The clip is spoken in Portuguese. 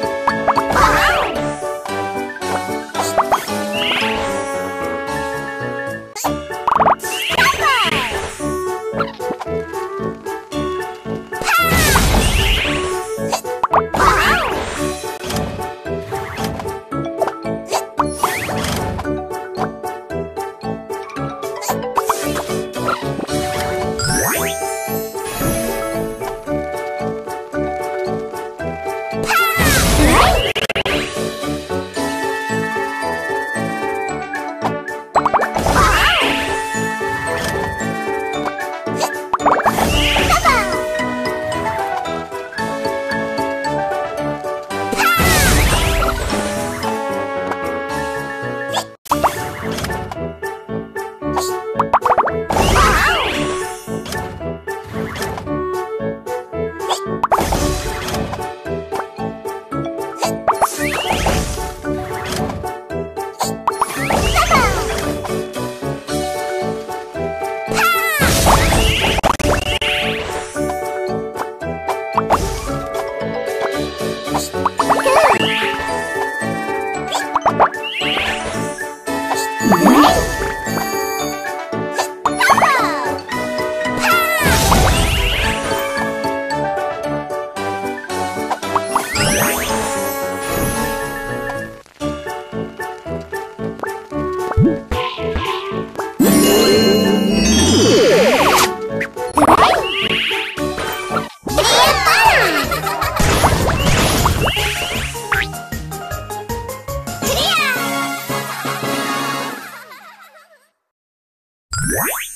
Ah! What?